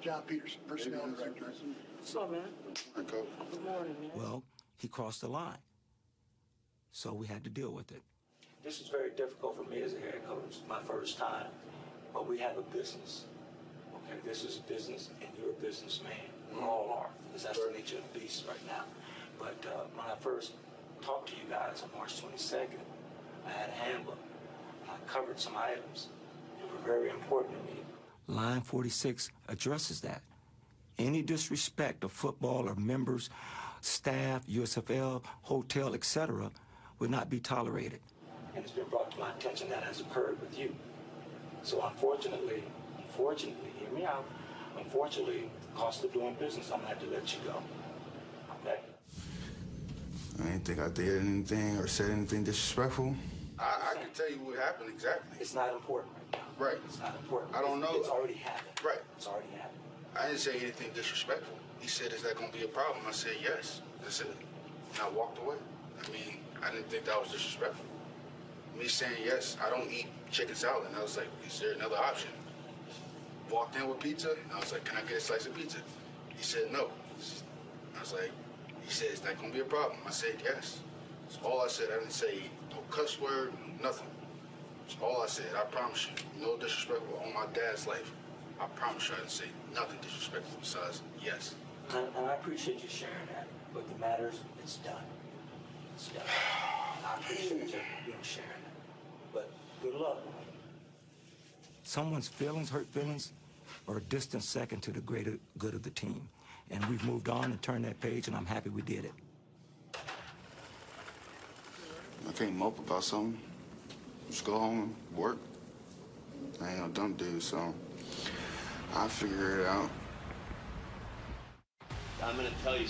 John Peterson, Personnel Director. What's up, man? Good morning, man. Well, he crossed the line. So we had to deal with it. This is very difficult for me as a head coach, my first time. But we have a business. Okay, this is a business, and you're a businessman. We all are, because that's the nature of the beast right now. But uh, when I first talked to you guys on March 22nd, I had a handbook. I covered some items that were very important to me. Line 46 addresses that. Any disrespect of football or members, staff, USFL, hotel, etc., would not be tolerated. and it's been brought to my attention that has occurred with you. So unfortunately, unfortunately, hear me out. Unfortunately, cost of doing business, I'm gonna have to let you go. Okay? I didn't think I did anything or said anything disrespectful. I, I can tell you what happened exactly. It's not important right now. Right. It's not important. I don't It's- know. It's already happened. Right. It's already happened. I didn't say anything disrespectful. He said, "Is that going to be a problem?" I said, "Yes." That's it. And I walked away. I mean, I didn't think that was disrespectful. Me saying yes, I don't eat chicken salad, and I was like, "Is there another option?" Walked in with pizza, and I was like, "Can I get a slice of pizza?" He said no. I was like, "He said, is that going to be a problem?" I said, "Yes." That's all I said. I didn't say no cuss word, nothing. That's all I said. I promise you, no disrespectful on my dad's life. I promise you, I didn't say nothing disrespectful besides yes. And, and I appreciate you sharing that. But the matters, it's done. It's done. I appreciate you, you know, sharing that. But good luck. Someone's feelings, hurt feelings, are a distant second to the greater good of the team. And we've moved on and turned that page, and I'm happy we did it. I can't mope about something. Just go home and work. I ain't no dumb dude, so I'll figure it out. I'm gonna tell you